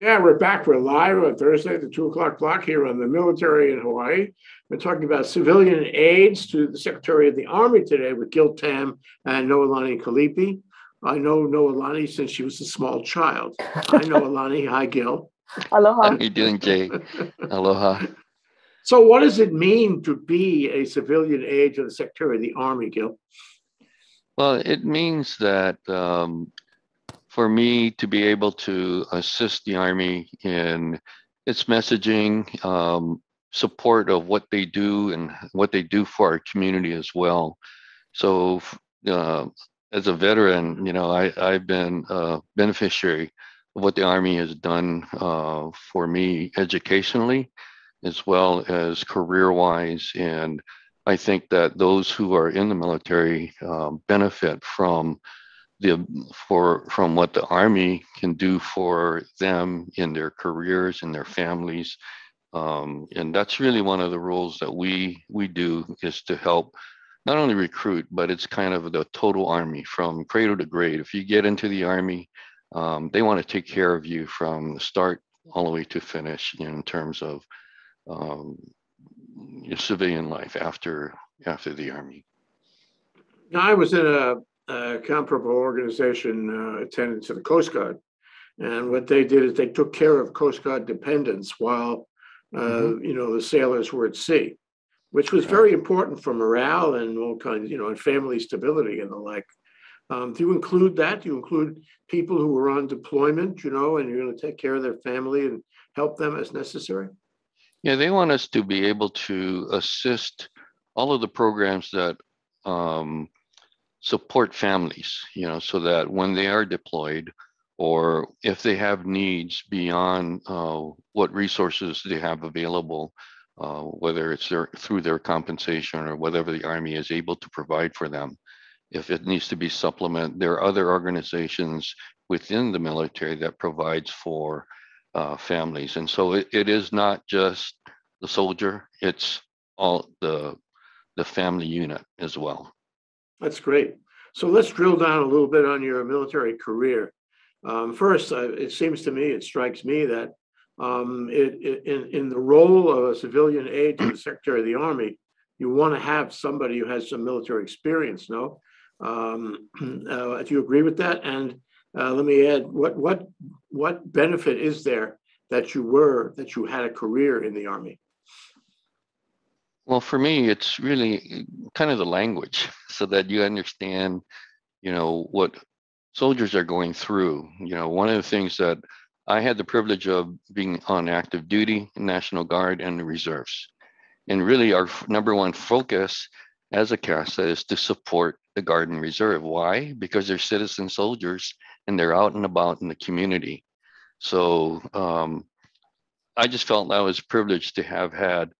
Yeah, we're back. We're live on Thursday, the two o'clock block here on the military in Hawaii. We're talking about civilian aids to the Secretary of the Army today with Gil Tam and Noelani Kalipi. I know Noelani since she was a small child. I know Alani. Hi, Gil. Aloha. How you doing, Jay? Aloha. So, what does it mean to be a civilian aide to the Secretary of the Army, Gil? Well, it means that um, for me to be able to assist the Army in its messaging, um, support of what they do and what they do for our community as well. So, uh, as a veteran, you know, I, I've been a beneficiary of what the Army has done uh, for me educationally, as well as career-wise. And I think that those who are in the military um, benefit from the for from what the army can do for them in their careers and their families. Um, and that's really one of the roles that we we do is to help not only recruit but it's kind of the total army from cradle to grave. If you get into the army um, they want to take care of you from the start all the way to finish in terms of um, your civilian life after after the army. Now, I was in a, a comparable organization uh, attendant to the Coast Guard. And what they did is they took care of Coast Guard dependents while, uh, you know, the sailors were at sea, which was very important for morale and all kinds, you know, and family stability and the like. Um, do you include that? Do you include people who were on deployment, you know, and you're going to take care of their family and help them as necessary? Yeah, they want us to be able to assist all of the programs that um, support families, you know, so that when they are deployed or if they have needs beyond uh, what resources they have available, uh, whether it's their, through their compensation or whatever the Army is able to provide for them, if it needs to be supplement, there are other organizations within the military that provides for uh, families. And so it, it is not just the soldier, it's all the, the family unit as well. That's great. So let's drill down a little bit on your military career. Um, first, uh, it seems to me, it strikes me that um, it, it, in, in the role of a civilian aide to the Secretary of the Army, you want to have somebody who has some military experience, no? Um, uh, do you agree with that? And uh, let me add, what what what benefit is there that you were that you had a career in the Army? Well, for me, it's really kind of the language so that you understand, you know, what soldiers are going through. You know, one of the things that I had the privilege of being on active duty, National Guard, and the reserves. And really, our number one focus as a CASA is to support the Guard and Reserve. Why? Because they're citizen soldiers and they're out and about in the community. So um, I just felt I was privileged to have had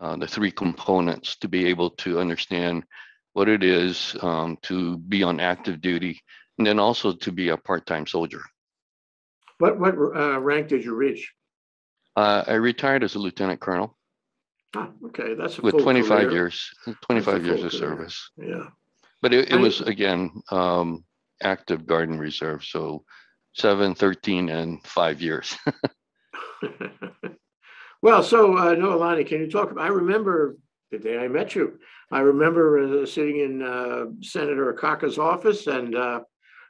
uh, the three components to be able to understand what it is um, to be on active duty and then also to be a part-time soldier. What what uh, rank did you reach? Uh, I retired as a lieutenant colonel Ah, okay, that's a with full 25 career. years, 25 years of career. service. Yeah. But it, it was again um, active guard and reserve, so seven, 13, and five years. Well, so, uh, Noelani, can you talk, about? I remember the day I met you. I remember uh, sitting in uh, Senator Akaka's office and, uh,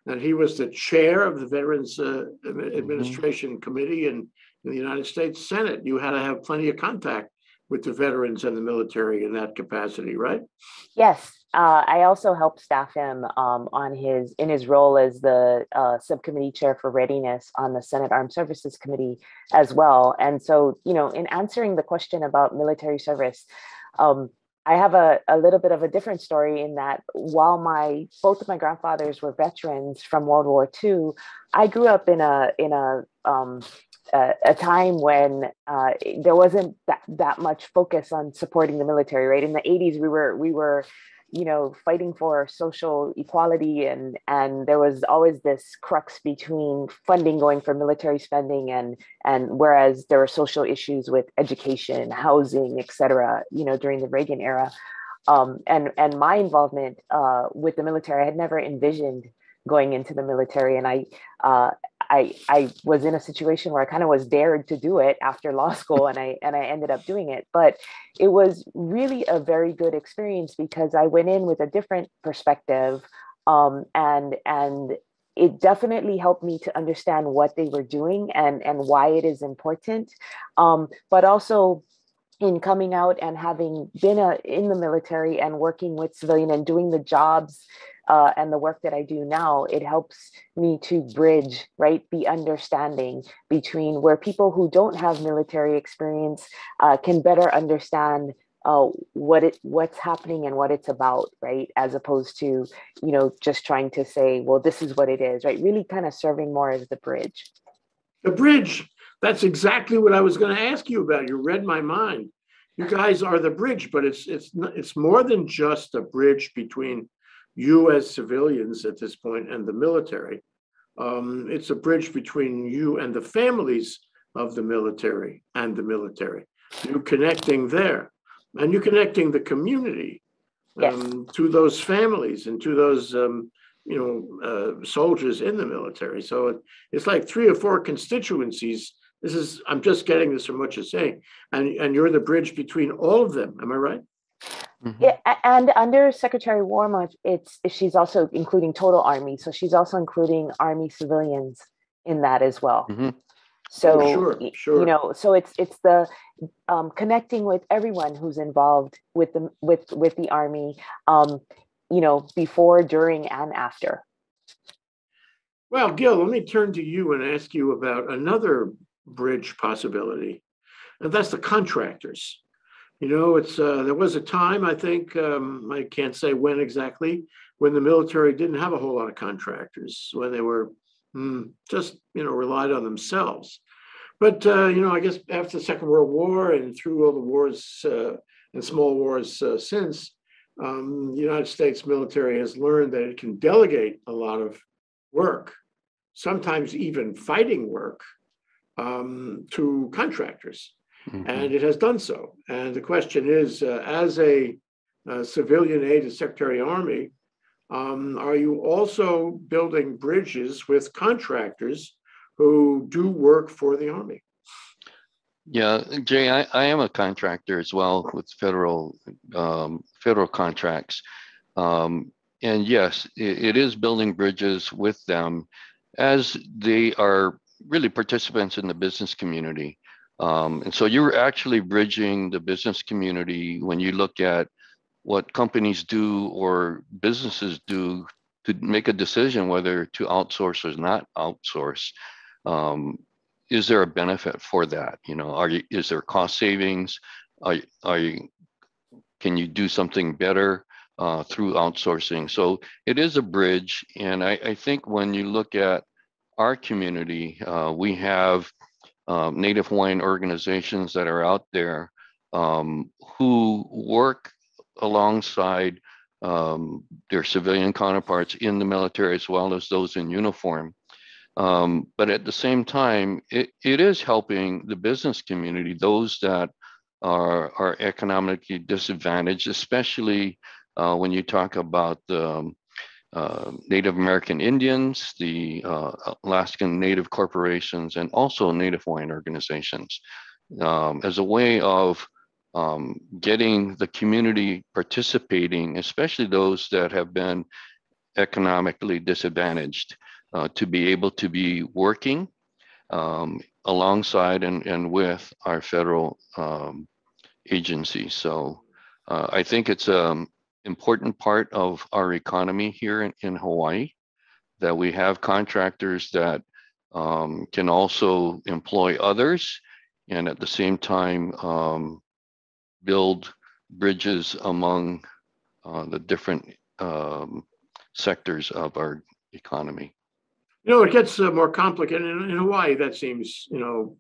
and he was the chair of the Veterans uh, Admi- Administration Committee in, in the United States Senate. You had to have plenty of contact with the veterans and the military in that capacity, right? Yes, uh, I also helped staff him um, on his in his role as the uh, subcommittee chair for readiness on the Senate Armed Services Committee as well. And so, you know, in answering the question about military service, um, I have a, a little bit of a different story in that while my both of my grandfathers were veterans from World War II, I grew up in a in a um, a, time when uh, there wasn't that, that much focus on supporting the military. Right in the '80s, we were we were you know fighting for social equality and and there was always this crux between funding going for military spending and and whereas there were social issues with education housing et cetera you know during the reagan era um, and and my involvement uh, with the military i had never envisioned going into the military and i uh, I I was in a situation where I kind of was dared to do it after law school, and I and I ended up doing it. But it was really a very good experience because I went in with a different perspective, um, and and it definitely helped me to understand what they were doing and and why it is important, um, but also in coming out and having been a, in the military and working with civilian and doing the jobs uh, and the work that I do now, it helps me to bridge, right, the understanding between where people who don't have military experience uh, can better understand uh, what it what's happening and what it's about, right, as opposed to you know just trying to say, well, this is what it is, right, really kind of serving more as the bridge. The bridge, that's exactly what I was going to ask you about. You read my mind. You guys are the bridge, but it's it's it's more than just a bridge between you as civilians at this point and the military. Um, it's a bridge between you and the families of the military and the military. You're connecting there, and you're connecting the community Yes. um, to those families and to those um, you know uh, soldiers in the military. So it, it's like three or four constituencies. This is I'm just getting this from what you're saying, and and you're the bridge between all of them. Am I right? Mhm. Yeah, and under Secretary Wormuth, it's she's also including total army, so she's also including army civilians in that as well. Mhm. So sure, sure. you know, so it's it's the um, connecting with everyone who's involved with the with with the army, um, you know, before, during, and after. Well, Gil, let me turn to you and ask you about another bridge possibility, and that's the contractors. You know, it's uh, there was a time I think um, I can't say when exactly when the military didn't have a whole lot of contractors when they were hmm, just you know relied on themselves. But uh, you know, I guess after the Second World War and through all the wars uh, and small wars uh, since, um, the United States military has learned that it can delegate a lot of work, sometimes even fighting work, um, to contractors Mhm. and it has done so. And the question is, uh, as a, uh civilian aide to Secretary Army, um, are you also building bridges with contractors who do work for the Army? Yeah, Jay, I, I am a contractor as well with federal, um, federal contracts. Um, and yes, it, it is building bridges with them as they are really participants in the business community. Um, and so you're actually bridging the business community when you look at what companies do or businesses do to make a decision whether to outsource or not outsource. Um, is there a benefit for that? You know, are you, is there cost savings? Are, are you, can you do something better uh, through outsourcing? So it is a bridge. And I, I think when you look at our community, uh, we have um, Native Hawaiian organizations that are out there um, who work alongside um, their civilian counterparts in the military as well as those in uniform. Um, but at the same time, it, it is helping the business community, those that are, are economically disadvantaged, especially uh, when you talk about the um, uh, Native American Indians, the uh, Alaskan Native corporations, and also Native Hawaiian organizations um, as a way of um, getting the community participating, especially those that have been economically disadvantaged, uh, to be able to be working um, alongside and, and with our federal um, agencies. So uh, I think it's an important part of our economy here in, in Hawaii that we have contractors that um, can also employ others and at the same time um, build bridges among uh, the different um, sectors of our economy. You know, it gets uh, more complicated in, in Hawaii. That seems, you know,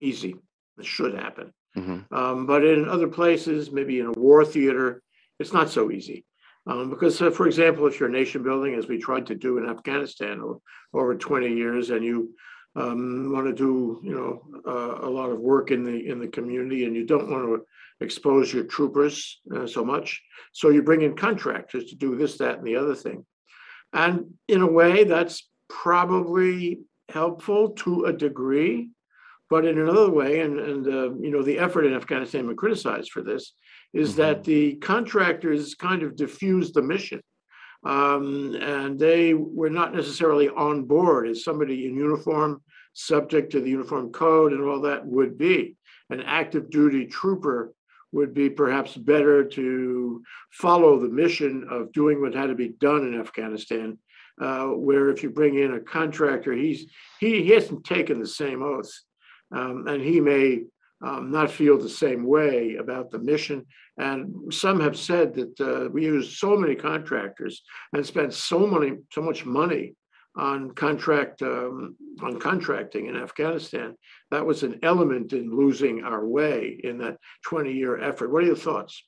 easy. It should happen. Mhm. Um, but in other places, maybe in a war theater, it's not so easy. Um, because, uh, for example, if you're nation building, as we tried to do in Afghanistan o- over 20 years, and you um, want to do, you know, uh, a lot of work in the in the community, and you don't want to expose your troopers uh, so much, so you bring in contractors to do this, that, and the other thing. And in a way, that's probably helpful to a degree, but in another way, and, and, uh, you know, the effort in Afghanistan been criticized for this, is that the contractors kind of diffused the mission. Um, and they were not necessarily on board as somebody in uniform, subject to the uniform code and all that would be. An active duty trooper would be perhaps better to follow the mission of doing what had to be done in Afghanistan. Uh, where if you bring in a contractor, he's he, he hasn't taken the same oaths, um, and he may um, not feel the same way about the mission. And some have said that uh, we use so many contractors and spent so many so much money on contract um, on contracting in Afghanistan. That was an element in losing our way in that 20 year effort. What are your thoughts?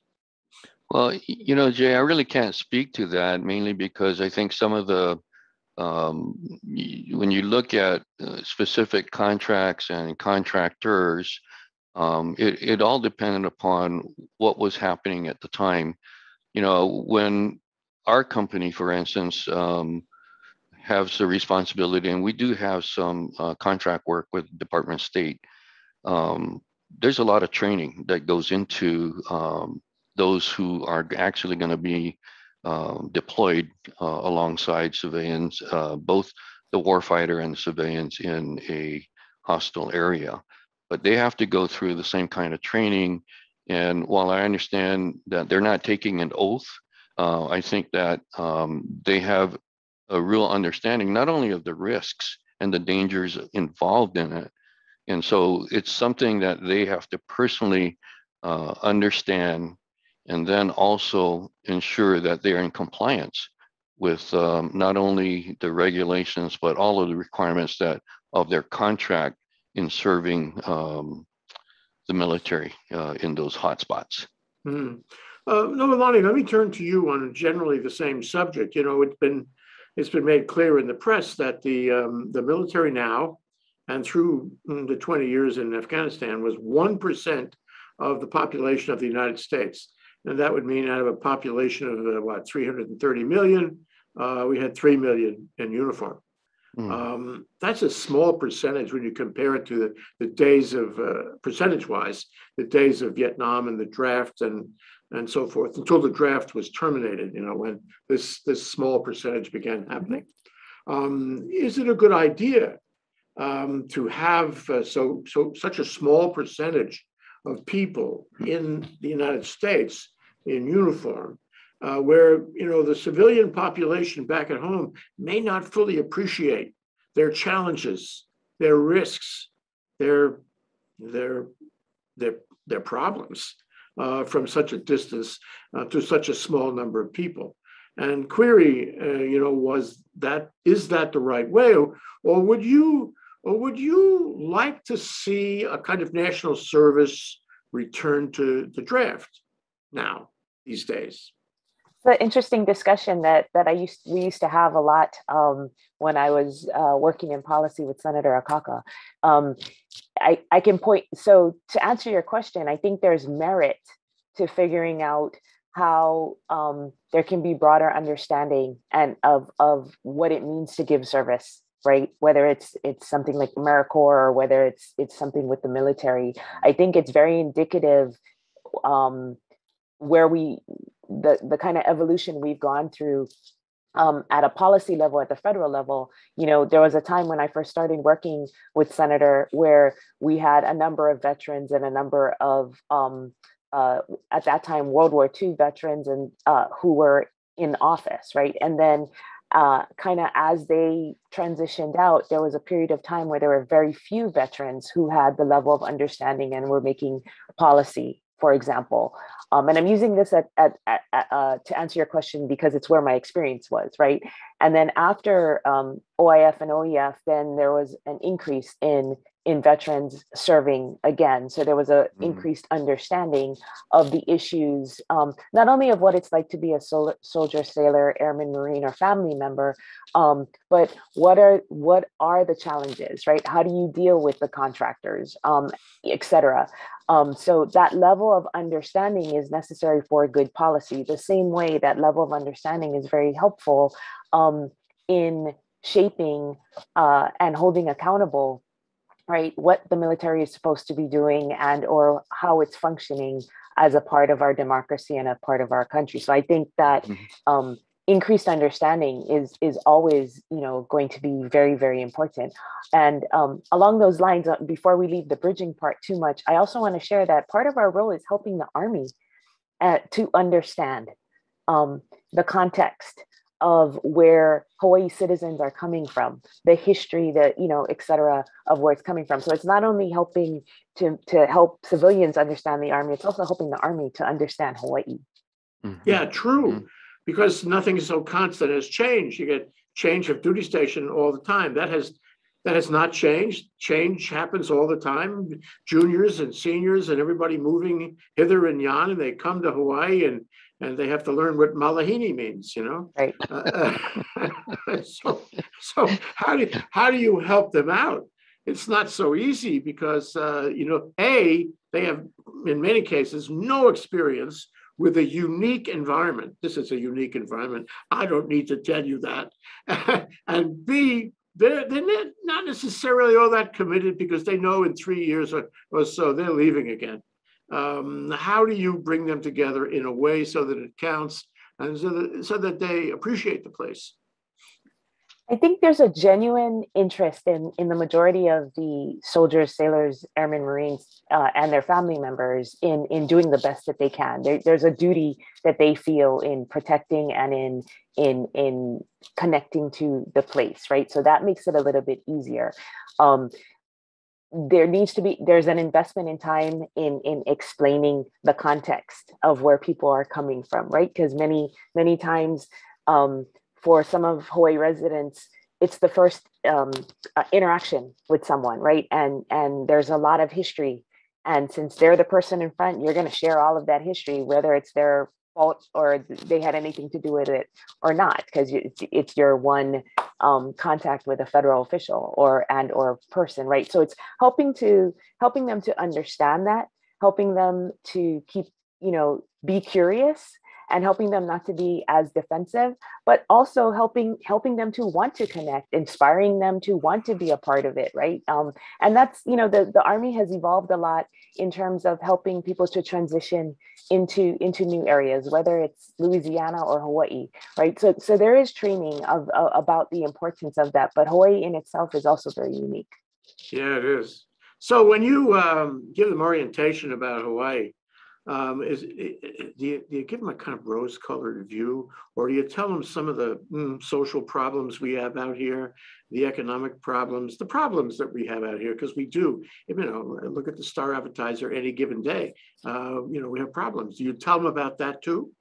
Well, you know, Jay, I really can't speak to that mainly because I think some of the, um, when you look at uh, specific contracts and contractors, um, it, it all depended upon what was happening at the time. You know, when our company, for instance, um, has the responsibility, and we do have some uh, contract work with Department of State. Um, there's a lot of training that goes into um, those who are actually going to be um, deployed uh, alongside civilians, uh, both the warfighter and the civilians in a hostile area. But they have to go through the same kind of training. And while I understand that they're not taking an oath, uh, I think that um, they have a real understanding not only of the risks and the dangers involved in it. And so it's something that they have to personally uh, understand and then also ensure that they're in compliance with um, not only the regulations, but all of the requirements that of their contract in serving um, the military uh, in those hotspots. Hmm. Uh, Noelani, let me turn to you on generally the same subject. You know, it's been it's been made clear in the press that the um, the military now and through mm, the 20 years in Afghanistan was 1% of the population of the United States. And that would mean out of a population of uh, what, 330 million, uh, we had 3 million in uniform. Mm. Um, that's a small percentage when you compare it to the, the days of, uh, percentage wise, the days of Vietnam and the draft and, and so forth, until the draft was terminated, you know, when this, this small percentage began happening. Um, is it a good idea um, to have uh, so, so, such a small percentage of people in the United States in uniform uh, where you know the civilian population back at home may not fully appreciate their challenges, their risks, their their their their problems uh, from such a distance uh, to such a small number of people. And query, uh, you know, was that is that the right way, or, or would you or would you like to see a kind of national service return to the draft now these days? An interesting discussion that that I used we used to have a lot um, when I was uh, working in policy with Senator Akaka. Um, I I can point so to answer your question, I think there's merit to figuring out how um, there can be broader understanding and of of what it means to give service right whether it's it's something like AmeriCorps or whether it's it's something with the military i think it's very indicative um where we the the kind of evolution we've gone through um, at a policy level at the federal level you know there was a time when i first started working with senator where we had a number of veterans and a number of um, uh, at that time world war ii veterans and uh, who were in office right? And then uh, kind of as they transitioned out, there was a period of time where there were very few veterans who had the level of understanding and were making policy, for example. Um, and I'm using this at, at, at, uh, to answer your question because it's where my experience was, right? And then after um, OIF and OEF, then there was an increase in in veterans serving again. So there was a Mhm. increased understanding of the issues, um, not only of what it's like to be a sol- soldier, sailor, airman, marine, or family member, um, but what are what are the challenges, right? How do you deal with the contractors, um, et cetera? Um, so that level of understanding is necessary for a good policy. The same way that level of understanding is very helpful um, in shaping uh, and holding accountable right what the military is supposed to be doing and or how it's functioning as a part of our democracy and a part of our country. So i think that Mhm. um, increased understanding is is always you know going to be very very important. And um, along those lines uh, before we leave the bridging part too much i also want to share that part of our role is helping the army uh, to understand um, the context of where Hawaii citizens are coming from, the history, the you know, et cetera, of where it's coming from. So it's not only helping to to help civilians understand the army, it's also helping the army to understand Hawaii. Mhm. Yeah, true, Mhm. because nothing is so constant as change. You get change of duty station all the time. That has, that has not changed. Change happens all the time. Juniors and seniors and everybody moving hither and yon, and they come to Hawaii and, and they have to learn what malihini means, you know? Right. Uh, So, so how do, how do you help them out? It's not so easy because, uh, you know, A, they have, in many cases, no experience with a unique environment. This is a unique environment. I don't need to tell you that. and B, they're, they're not- necessarily all that committed because they know in three years or, or so they're leaving again. Um, how do you bring them together in a way so that it counts and so that, so that they appreciate the place? I think there's a genuine interest in in the majority of the soldiers, sailors, airmen, marines, uh, and their family members in in doing the best that they can. There, there's a duty that they feel in protecting and in in in connecting to the place, right? So that makes it a little bit easier. Um, there needs to be there's an investment in time in in explaining the context of where people are coming from, right? Because many many times. Um, for some of Hawaii residents, it's the first um, uh, interaction with someone, right? And and there's a lot of history, and since they're the person in front, you're going to share all of that history, whether it's their fault or they had anything to do with it or not, because it's, it's your one um, contact with a federal official or and or person, right? So it's helping to helping them to understand that, helping them to keep you know be curious and helping them not to be as defensive but also helping helping them to want to connect inspiring them to want to be a part of it right? Um, and that's you know the, the army has evolved a lot in terms of helping people to transition into into new areas whether it's louisiana or hawaii right? So so there is training of, about the importance of that but hawaii in itself is also very unique. Yeah, it is. So when you um, give them orientation about Hawaii, um, is, i- i- do you, do you give them a kind of rose-colored view? Or do you tell them some of the mm, social problems we have out here, the economic problems, the problems that we have out here? Because we do, you know, look at the Star Advertiser any given day. Uh, You know, we have problems. Do you tell them about that too?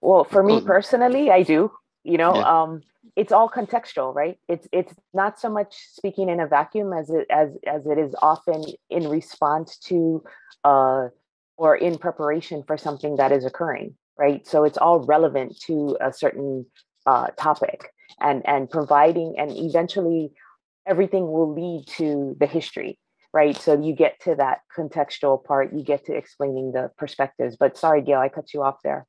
Well, for me personally, I do. You know, Yeah. um, it's all contextual, right? It's it's not so much speaking in a vacuum as it as as it is often in response to uh, or in preparation for something that is occurring, right? So it's all relevant to a certain uh, topic, and and providing and eventually everything will lead to the history, right? So you get to that contextual part, you get to explaining the perspectives. But sorry, Gail, I cut you off there.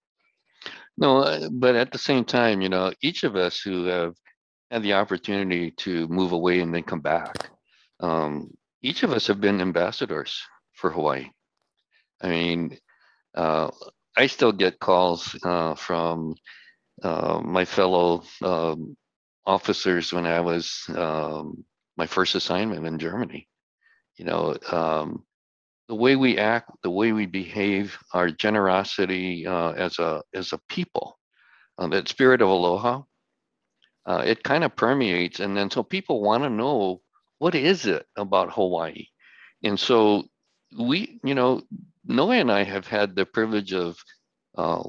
No, uh, but at the same time, you know, each of us who have had the opportunity to move away and then come back, um, each of us have been ambassadors for Hawaii. I mean, uh, I still get calls uh, from uh, my fellow um, officers when I was um, my first assignment in Germany. You know, um, the way we act, the way we behave, our generosity uh, as a as a people, uh, that spirit of aloha, uh, it kind of permeates, and then so people want to know what is it about Hawaii, and so we, you know, Noe and I have had the privilege of uh,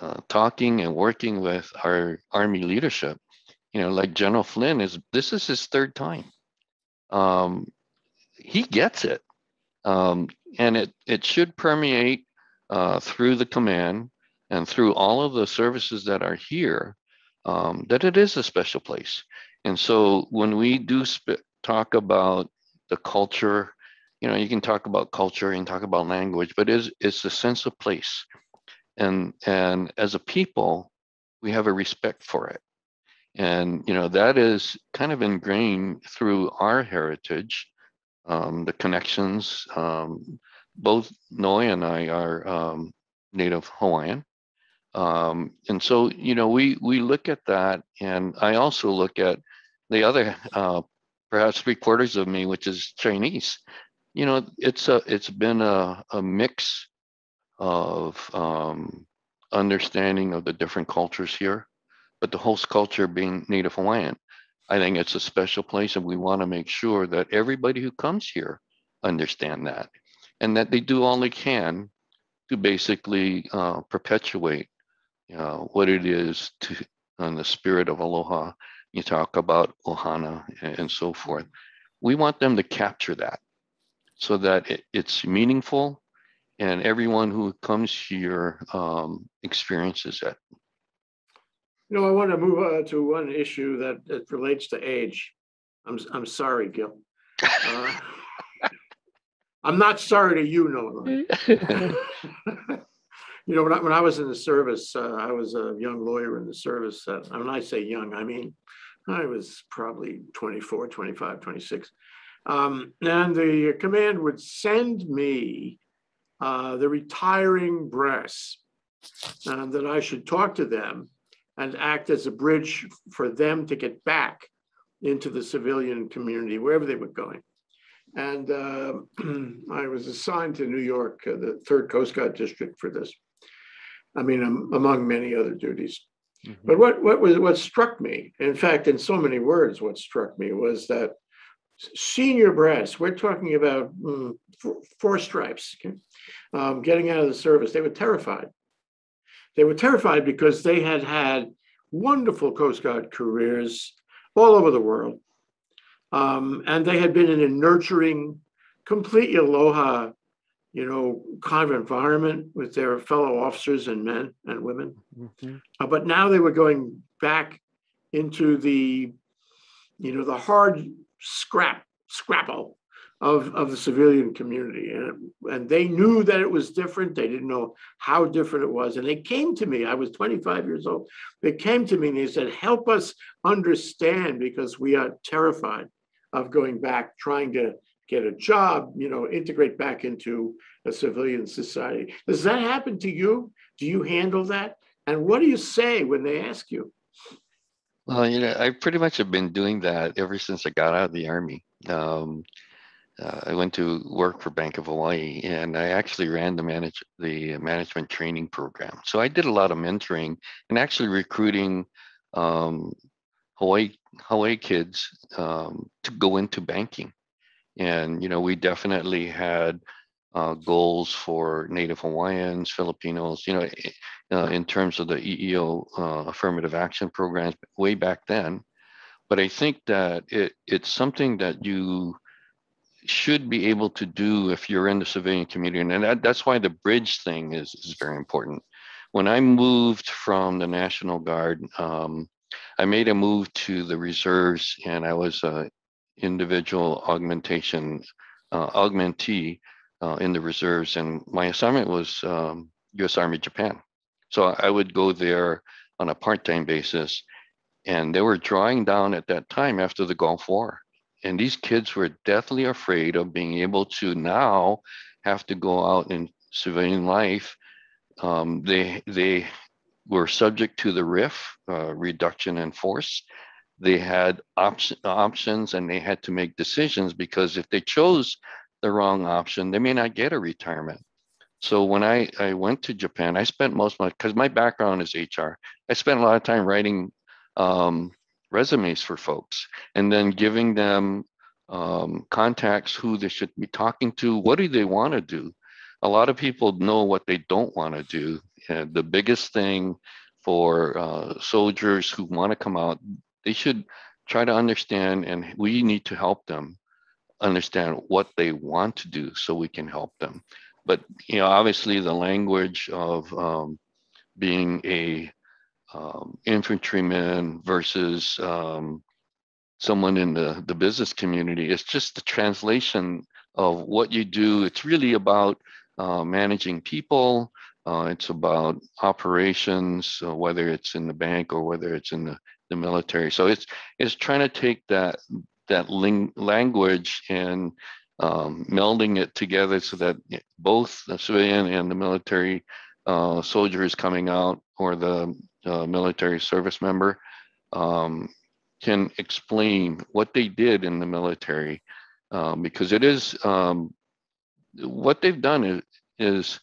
uh, talking and working with our Army leadership. You know, like General Flynn is this is his third time. Um, he gets it um, and it it should permeate uh, through the command and through all of the services that are here um, that it is a special place and so when we do sp- talk about the culture you know you can talk about culture and talk about language but it's it's a sense of place and and as a people we have a respect for it And, you know, that is kind of ingrained through our heritage, um, the connections. Um, both Noe and I are um, Native Hawaiian. Um, and so, you know, we we look at that, and I also look at the other, uh, perhaps three quarters of me, which is Chinese. You know, it's a it's been a, a mix of um, understanding of the different cultures here, but the host culture being Native Hawaiian. I think it's a special place, and we want to make sure that everybody who comes here understand that, and that they do all they can to basically uh, perpetuate what it is to, in the spirit of aloha. You talk about ohana and so forth. We want them to capture that so that it, it's meaningful and everyone who comes here um, experiences it. You know, I want to move uh, to one issue that, that relates to age. I'm, s- I'm sorry, Gil. Uh, I'm not sorry to you, Nolan. You know, when I, when I was in the service, uh, I was a young lawyer in the service. uh, and When I say young, I mean, I was probably 24, 25, 26. Um, and the command would send me uh, the retiring brass uh, that I should talk to them and act as a bridge for them to get back into the civilian community, wherever they were going. And uh, I was assigned to New York, uh, the Third Coast Guard District for this. I mean, am- among many other duties. But what, what was, what struck me, in fact, in so many words, what struck me was that senior brass, we're talking about mm, four, four stripes, okay, um, getting out of the service, they were terrified. They were terrified because they had had wonderful Coast Guard careers all over the world. Um, and they had been in a nurturing, completely aloha, you know, kind of environment with their fellow officers and men and women. Mhm. Uh, but now they were going back into the, you know, the hard scrap, scrapple of, of the civilian community. And, and they knew that it was different. They didn't know how different it was. And they came to me, I was 25 years old. They came to me and they said, help us understand because we are terrified of going back, trying to get a job, you know, integrate back into a civilian society. Does that happen to you? Do you handle that? And what do you say when they ask you? Well, you know, I pretty much have been doing that ever since I got out of the army. Um, uh, I went to work for Bank of Hawaii, and I actually ran the manage the management training program. So I did a lot of mentoring and actually recruiting um, Hawaii Hawaii kids um, to go into banking. And you know, we definitely had uh, goals for Native Hawaiians, Filipinos. You know, uh, in terms of the EEO uh, affirmative action programs way back then. But I think that it it's something that you should be able to do if you're in the civilian community, and that, that's why the bridge thing is is very important. When I moved from the National Guard, um, I made a move to the reserves, and I was an individual augmentation uh, augmentee uh, in the reserves, and my assignment was um, U.S. Army Japan. So I would go there on a part-time basis, and they were drawing down at that time after the Gulf War, and these kids were deathly afraid of being able to now have to go out in civilian life. Um, they they were subject to the RIF, uh, reduction in force. They had option, options and they had to make decisions because if they chose the wrong option, they may not get a retirement. So when I, I went to Japan, I spent most of my, because my background is HR, I spent a lot of time writing um, resumes for folks and then giving them um, contacts who they should be talking to. What do they want to do? A lot of people know what they don't want to do. And the biggest thing for uh, soldiers who want to come out, they should try to understand, and we need to help them understand what they want to do so we can help them. But you know, obviously, the language of um, being a um, infantryman versus um, someone in the, the business community. It's just the translation of what you do. It's really about uh, managing people. Uh, it's about operations, uh, whether it's in the bank or whether it's in the the military. So it's it's trying to take that that ling- language and um, melding it together so that both the civilian and the military uh, soldiers coming out or the uh, military service member um, can explain what they did in the military um, because it is um, what they've done is, is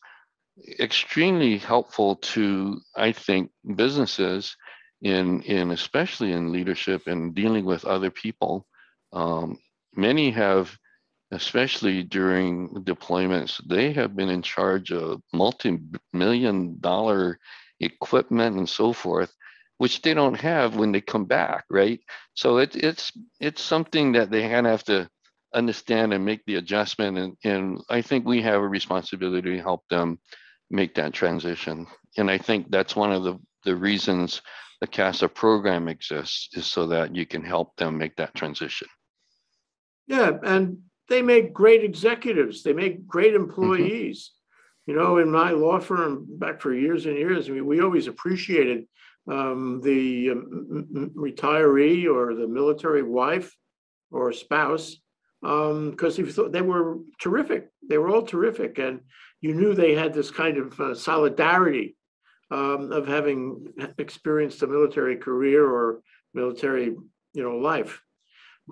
extremely helpful to I think businesses in in especially in leadership and dealing with other people. Um, many have, especially during deployments, they have been in charge of multi-million dollar equipment and so forth, which they don't have when they come back, right? So it, it's it's something that they kind of have to understand and make the adjustment. And, and I think we have a responsibility to help them make that transition. And I think that's one of the, the reasons the CASA program exists is so that you can help them make that transition. Yeah, and they make great executives. They make great employees. You know, in my law firm back for years and years, I mean, we always appreciated um, the um, retiree or the military wife or spouse because thought they were terrific. They were all terrific, and you knew they had this kind of uh, solidarity um, of having experienced a military career or military, you know, life.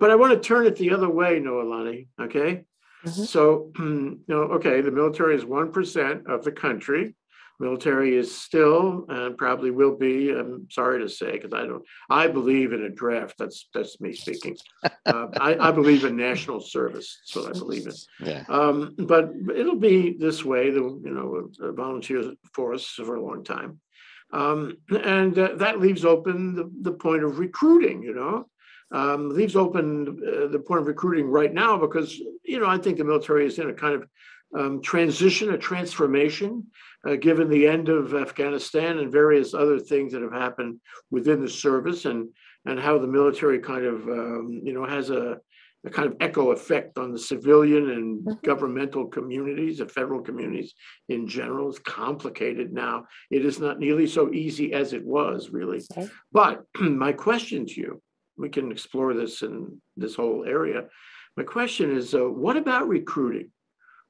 But I want to turn it the other way, Noelani, okay? Mhm. So, you know, okay, the military is 1% of the country. Military is still and probably will be, I'm sorry to say, because I don't, I believe in a draft. That's, that's me speaking. Uh, I, I believe in national service. That's what I believe in. Yeah. Um, but it'll be this way, the, you know, a volunteer force for a long time. Um, and uh, that leaves open the, the point of recruiting, you know? Um, leaves open uh, the point of recruiting right now because, you know, I think the military is in a kind of um, transition, a transformation, uh, given the end of Afghanistan and various other things that have happened within the service and, and how the military kind of, um, you know, has a, a kind of echo effect on the civilian and Mhm. governmental communities, the federal communities in general. is complicated now. It is not nearly so easy as it was, really. Okay. But my question to you, we can explore this in this whole area. My question is, uh, what about recruiting?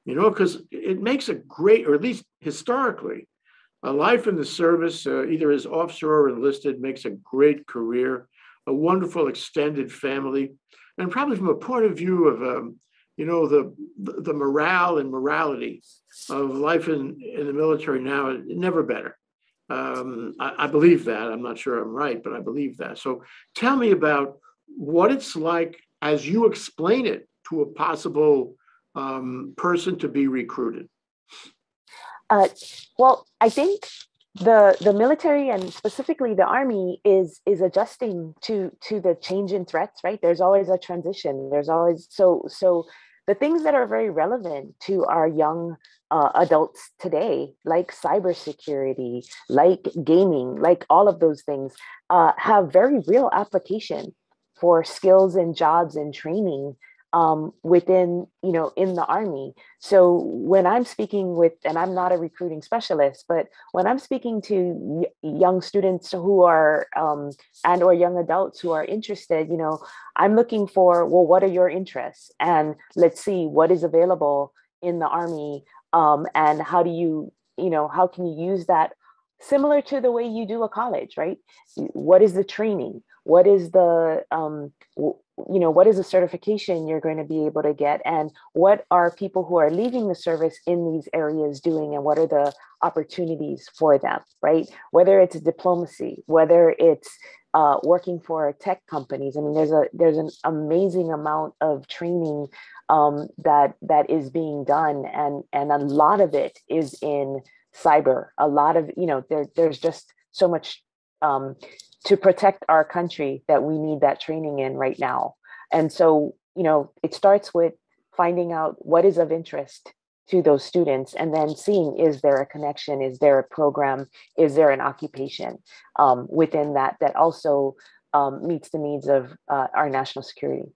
You know, because it makes a great, or at least historically, a life in the service, uh, either as officer or enlisted, makes a great career, a wonderful extended family, and probably from a point of view of, um, you know, the the morale and morality of life in in the military now, never better. Um, I, I believe that. I'm not sure I'm right, but I believe that. So tell me about what it's like as you explain it to a possible um, person to be recruited. Uh, well, I think the the military and specifically the army is is adjusting to to the change in threats. Right, there's always a transition. There's always so so the things that are very relevant to our young uh, adults today, like cybersecurity, like gaming, like all of those things, uh, have very real application for skills and jobs and training um, within, you know, in the army. So when I'm speaking with, and I'm not a recruiting specialist, but when I'm speaking to y- young students who are, um, and or young adults who are interested, you know, I'm looking for, well, what are your interests? And let's see what is available in the army um, and how do you, you know, how can you use that similar to the way you do a college, right? What is the training? What is the, um, you know, what is the certification you're going to be able to get? And what are people who are leaving the service in these areas doing? And what are the opportunities for them, right? Whether it's diplomacy, whether it's uh, working for tech companies. I mean, there's a there's an amazing amount of training um, that that is being done, and and a lot of it is in cyber. A lot of you know there there's just so much um, to protect our country that we need that training in right now. And so you know it starts with finding out what is of interest to those students and then seeing is there a connection is there a program is there an occupation um, within that that also um, meets the needs of uh, our national security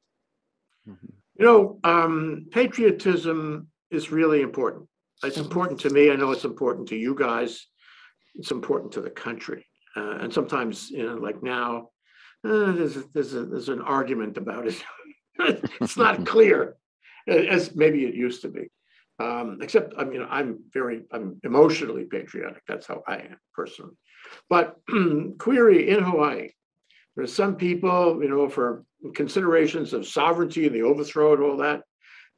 Mhm. You know, um, patriotism is really important. It's Mhm. important to me. I know it's important to you guys. It's important to the country. Uh, and sometimes, you know, like now, uh, there's, a- there's, a- there's an argument about it. It's not clear, as maybe it used to be. Um, except, I mean, I'm very, I'm emotionally patriotic. That's how I am personally. But query in Hawaii, there's some people, you know, for considerations of sovereignty and the overthrow and all that,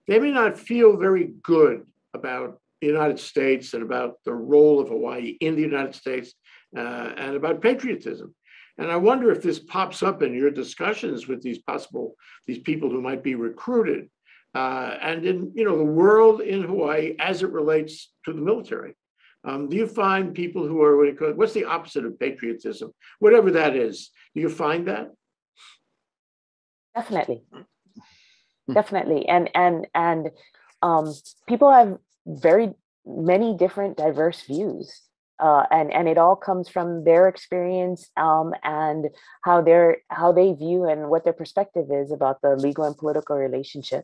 they may not feel very good about the United States and about the role of Hawaii in the United States uh, and about patriotism. And I wonder if this pops up in your discussions with these possible, these people who might be recruited. Uh, and in, you know, the world in Hawaii as it relates to the military. Um, do you find people who are, what's the opposite of patriotism? Whatever that is, do you find that? Definitely. Definitely. And and and um people have very many different diverse views. Uh, and and it all comes from their experience um, and how they're how they view and what their perspective is about the legal and political relationship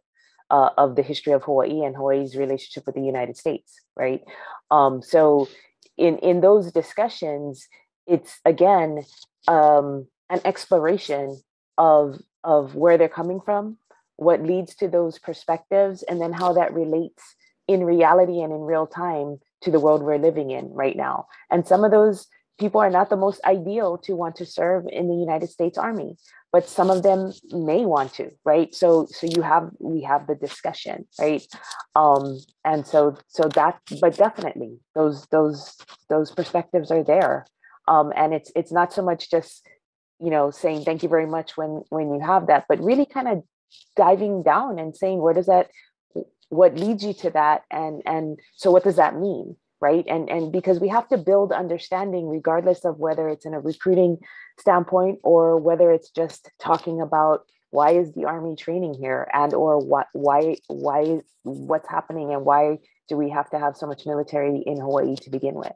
uh, of the history of Hawaii and Hawaii's relationship with the United States, right? Um, so in in those discussions, it's again um, an exploration of of where they're coming from, what leads to those perspectives, and then how that relates in reality and in real time to the world we're living in right now. And some of those people are not the most ideal to want to serve in the United States Army, but some of them may want to, right? So so you have we have the discussion, right? Um, and so so that but definitely those those those perspectives are there. Um, and it's it's not so much just you know saying thank you very much when when you have that but really kind of diving down and saying where does that what leads you to that and and so what does that mean right and and because we have to build understanding regardless of whether it's in a recruiting standpoint or whether it's just talking about why is the army training here and or what why why what's happening and why do we have to have so much military in hawaii to begin with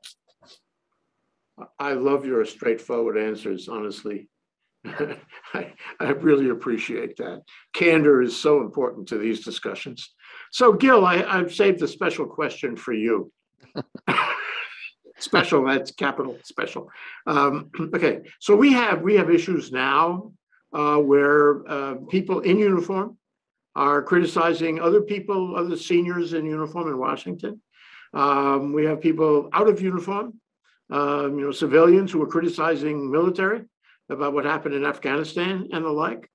I love your straightforward answers, honestly. I, I really appreciate that. Candor is so important to these discussions. So Gil, I, I've saved a special question for you. Special, that's capital special. Um, okay, so we have, we have issues now uh, where uh, people in uniform are criticizing other people, other seniors in uniform in Washington. Um, we have people out of uniform um, you know, civilians who are criticizing military about what happened in Afghanistan and the like.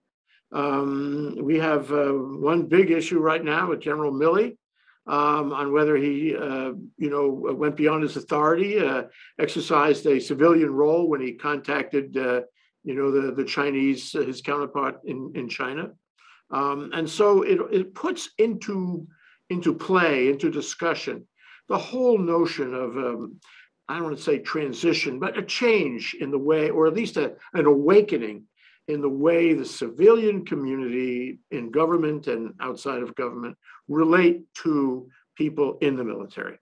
Um, we have uh, one big issue right now with General Milley um, on whether he, uh, you know, went beyond his authority, uh, exercised a civilian role when he contacted, uh, you know, the the Chinese, uh, his counterpart in in China, um, and so it it puts into into play, into discussion, the whole notion of um, I don't want to say transition, but a change in the way, or at least a, an awakening in the way the civilian community in government and outside of government relate to people in the military.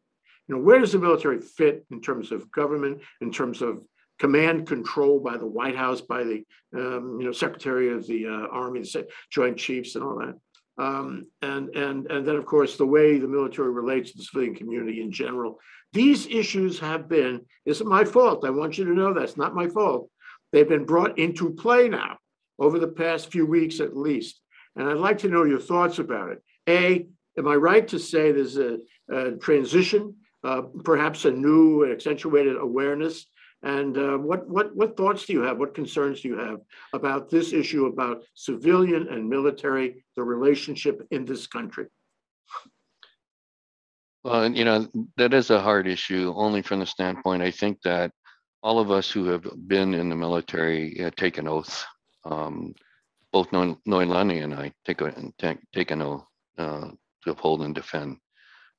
You know, where does the military fit in terms of government, in terms of command control by the White House, by the um, you know Secretary of the uh, Army, the Joint Chiefs, and all that. Um, and and and then of course the way the military relates to the civilian community in general. These issues have been. Isn't my fault. I want you to know that's not my fault. They've been brought into play now over the past few weeks at least. And I'd like to know your thoughts about it. A, am I right to say there's a, a transition, uh, perhaps a new and accentuated awareness? And uh, what, what, what thoughts do you have? What concerns do you have about this issue about civilian and military, the relationship in this country? Well, you know, that is a hard issue only from the standpoint, I think that all of us who have been in the military uh, take an oath. Um, both Noelani and I take a, take, take an oath uh, to uphold and defend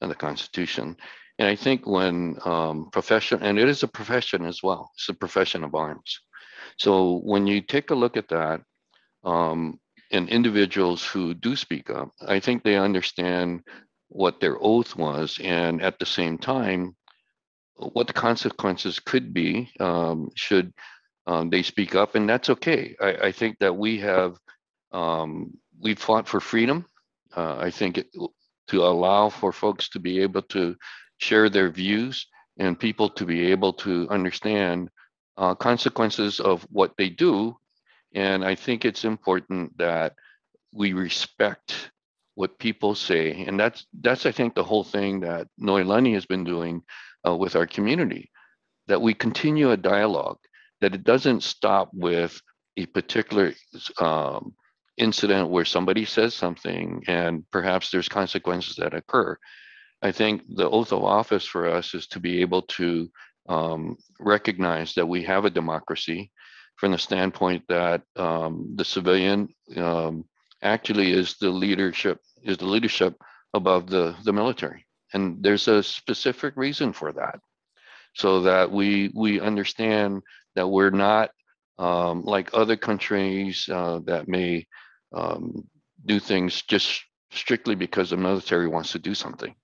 uh, the Constitution. And I think when um, profession, and it is a profession as well, it's a profession of arms. So when you take a look at that, um, and individuals who do speak up, I think they understand what their oath was, and at the same time, what the consequences could be um, should um, they speak up, and that's okay. I, I think that we have um, we fought for freedom. Uh, I think it, to allow for folks to be able to share their views and people to be able to understand uh, consequences of what they do And I think it's important that we respect what people say. And that's, that's, I think, the whole thing that Noelani has been doing uh, with our community, that we continue a dialogue, that it doesn't stop with a particular um, incident where somebody says something and perhaps there's consequences that occur. I think the oath of office for us is to be able to um, recognize that we have a democracy from the standpoint that um, the civilian um, actually is the leadership is the leadership above the the military, and there's a specific reason for that, so that we we understand that we're not um, like other countries uh, that may um, do things just strictly because the military wants to do something.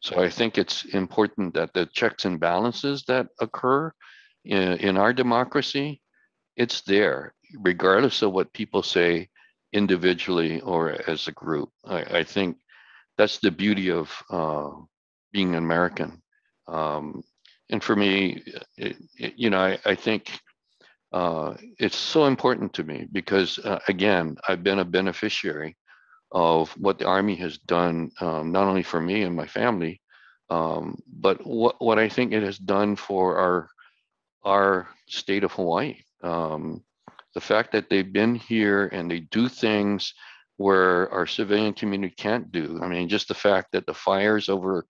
So I think it's important that the checks and balances that occur in, in our democracy, it's there, regardless of what people say individually or as a group. I, I think that's the beauty of uh, being an American. Um, and for me, it, it, you know, I, I think uh, it's so important to me because, uh, again, I've been a beneficiary of what the Army has done, um, not only for me and my family, um, but what, what I think it has done for our our state of Hawaii. Um, the fact that they've been here and they do things where our civilian community can't do. I mean, just the fact that the fires over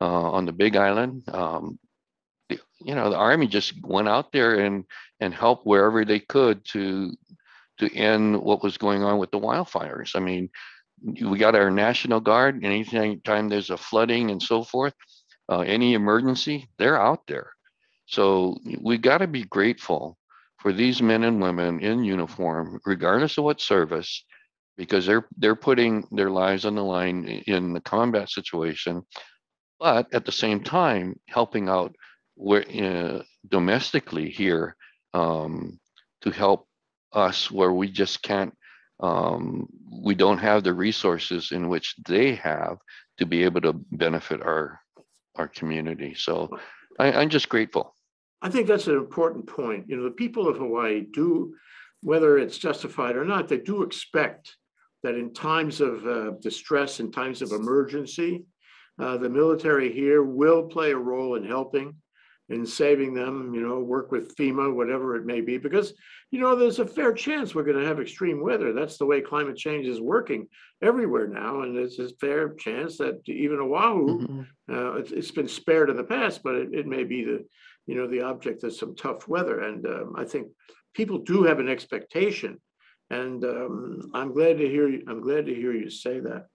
uh, on the Big Island, um, you know, the Army just went out there and and helped wherever they could to to end what was going on with the wildfires. I mean, we got our National Guard. Anytime time there's a flooding and so forth, uh, any emergency, they're out there. So we got to be grateful for these men and women in uniform, regardless of what service, because they're they're putting their lives on the line in the combat situation, but at the same time helping out where uh, domestically here um, to help us where we just can't um, we don't have the resources in which they have to be able to benefit our our community. So I, I'm just grateful. I think that's an important point. You know, the people of Hawaii do, whether it's justified or not, they do expect that in times of uh, distress, in times of emergency, uh, the military here will play a role in helping in saving them, you know, work with FEMA, whatever it may be, because, you know, there's a fair chance we're going to have extreme weather. That's the way climate change is working everywhere now. And there's a fair chance that even Oahu, Mhm. uh, it's, it's been spared in the past, but it, it may be the, you know, the object of some tough weather. And um, I think people do have an expectation. And um, I'm glad to hear you, I'm glad to hear you say that.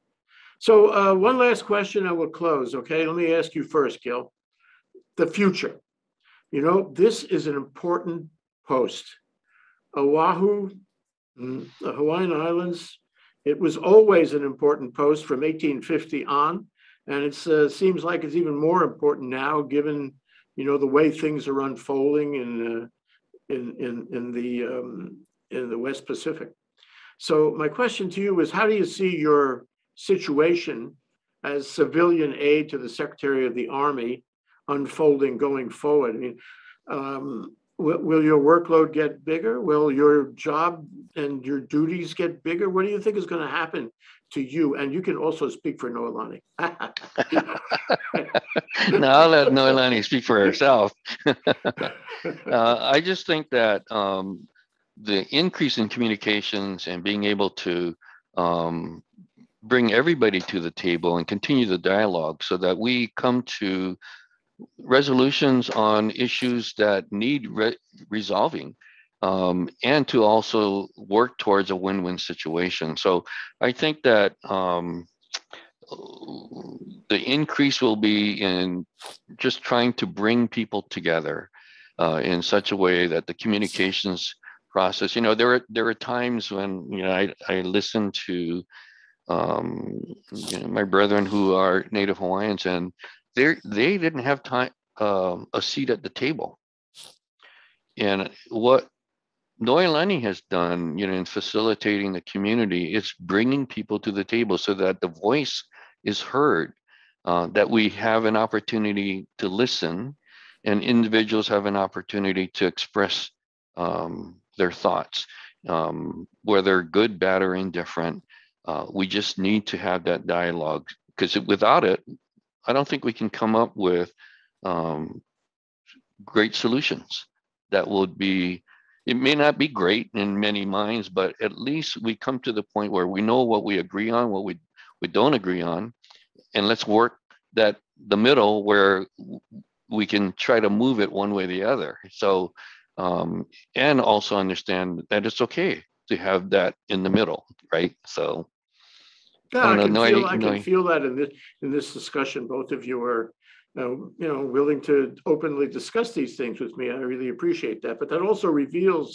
So uh, one last question, I will close, okay? Let me ask you first, Gil the future. You know, this is an important post. Oahu, mm, the Hawaiian Islands, it was always an important post from 1850 on, and it uh, seems like it's even more important now, given you know the way things are unfolding in uh, in in in the um, in the West Pacific. So my question to you is, how do you see your situation as civilian aide to the Secretary of the Army unfolding going forward? I mean, um, will, will your workload get bigger? Will your job and your duties get bigger? What do you think is going to happen to you? And you can also speak for Noelani. now I'll let Noelani speak for herself. uh, I just think that um, the increase in communications and being able to um, bring everybody to the table and continue the dialogue so that we come to resolutions on issues that need re- resolving um, and to also work towards a win-win situation. So I think that um, the increase will be in just trying to bring people together uh, in such a way that the communications process, you know, there are there are times when you know I I listen to um, you know, my brethren who are Native Hawaiians and they they didn't have time um, a seat at the table. And what Noelani has done, you know, in facilitating the community, is bringing people to the table so that the voice is heard, uh, that we have an opportunity to listen, and individuals have an opportunity to express um, their thoughts. um, whether good, bad, or indifferent. Uh, we just need to have that dialogue because without it, I don't think we can come up with um, great solutions that would be. It may not be great in many minds, but at least we come to the point where we know what we agree on, what we we don't agree on, and let's work that the middle where we can try to move it one way or the other. So, um, and also understand that it's okay to have that in the middle, right? So, Yeah, I no, can no, I- feel, I no, can I- feel that in this, in this discussion, both of you are, uh, you know, willing to openly discuss these things with me. I really appreciate that, but that also reveals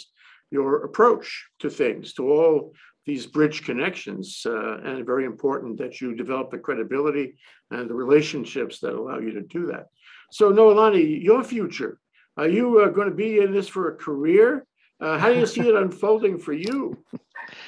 your approach to things, to all these bridge connections, uh, and very important that you develop the credibility and the relationships that allow you to do that. So Noelani, your future, are you going to be in this for a career? Uh, How do you see it unfolding for you?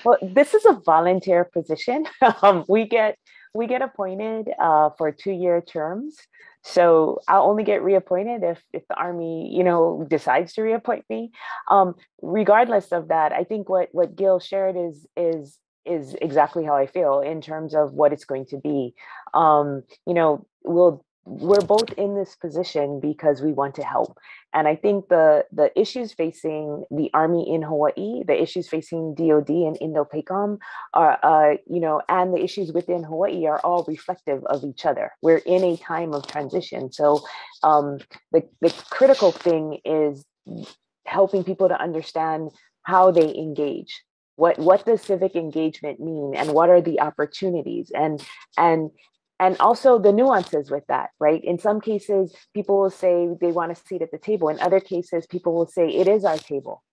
Well, this is a volunteer position. Um, we get we get appointed uh, for two-year terms. So I'll only get reappointed if if the army, you know, decides to reappoint me. Um, regardless of that, I think what what Gil shared is is is exactly how I feel in terms of what it's going to be. Um, you know, we'll we're both in this position because we want to help. And I think the the issues facing the army in Hawaii, the issues facing DoD and Indo-PACOM are, uh, you know, and the issues within Hawaii are all reflective of each other. We're in a time of transition. So um, the, the critical thing is helping people to understand how they engage. What, what does civic engagement mean and what are the opportunities and and and also the nuances with that right? In some cases people will say they want a seat at the table. In other cases people will say it is our table.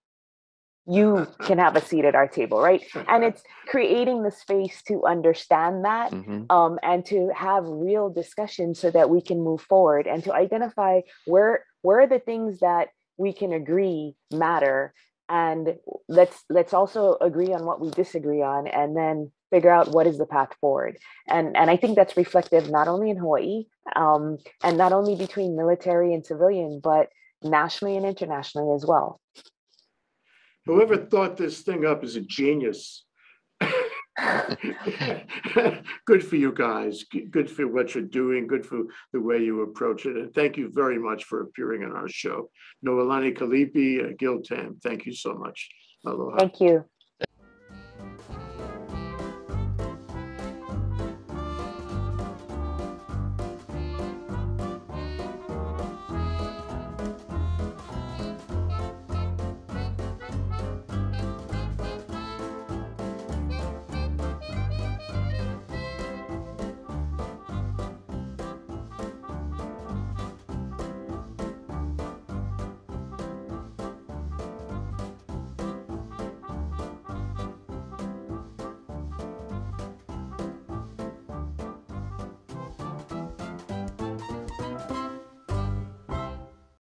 You can have a seat at our table right? And it's creating the space to understand that mhm. um, and to have real discussion so that we can move forward and to identify where where are the things that we can agree matter and let's let's also agree on what we disagree on and then figure out what is the path forward and and i think that's reflective not only in hawaii um, and not only between military and civilian but nationally and internationally as well Whoever thought this thing up is a genius. Good for you guys. Good for what you're doing. Good for the way you approach it. And thank you very much for appearing on our show. Noelani Kalipi, uh, Gil Tam, thank you so much. Aloha. thank you